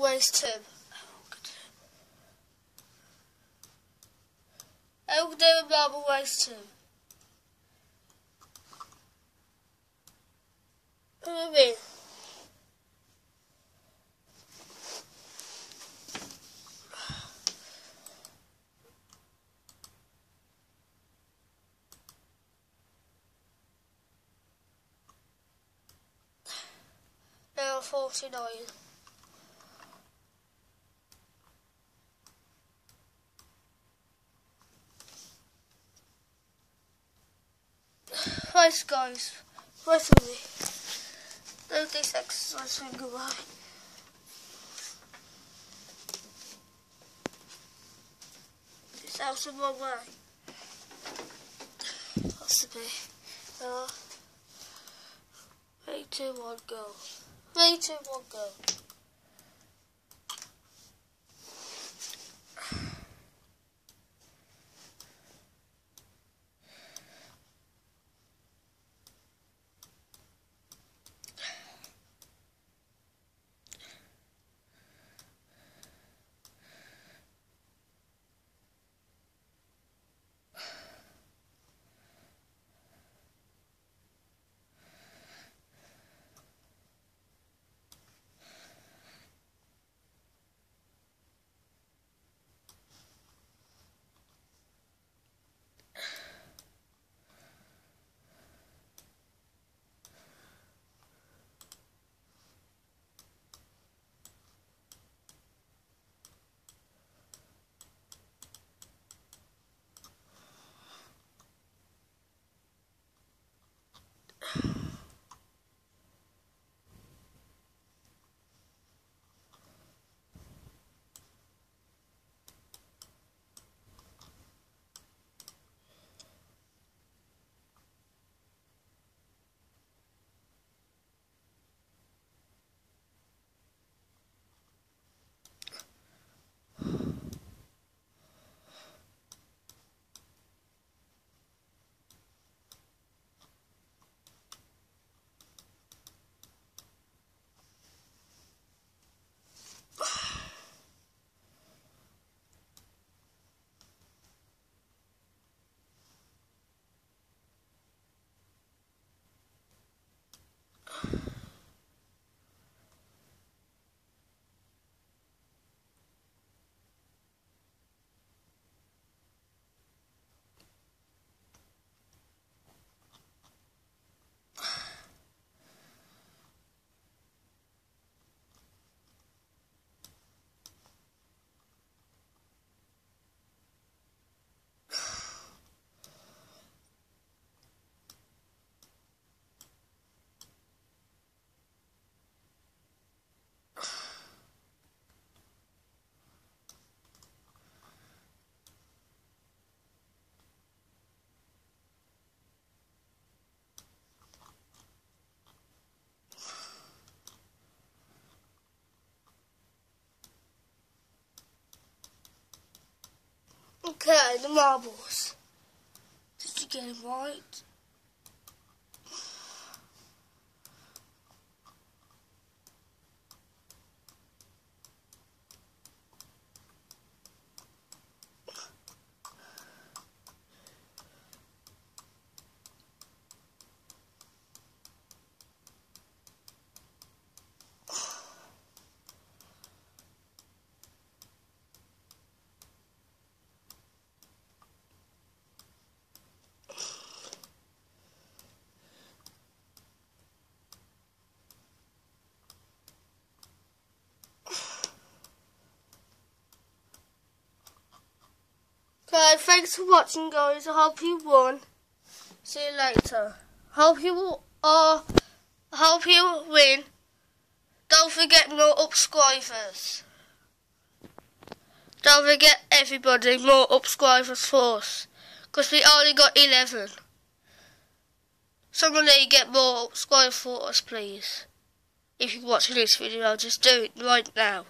Waste Tim. Elgin Marble Waste Tim. What do you mean? Now 49. Right guys, right me. Do this exercise and goodbye. This house in my way. Bit? Uh, three, two, one, go. Three, two, one, go. Okay, the marbles. Did you get it right? Okay, thanks for watching guys. I hope you won. See you later. Hope you uh hope you win. Don't forget more subscribers. Don't forget everybody more subscribers for us. Because we only got 11. Somebody get more subscribers for us please. If you're watching this video, just do it right now.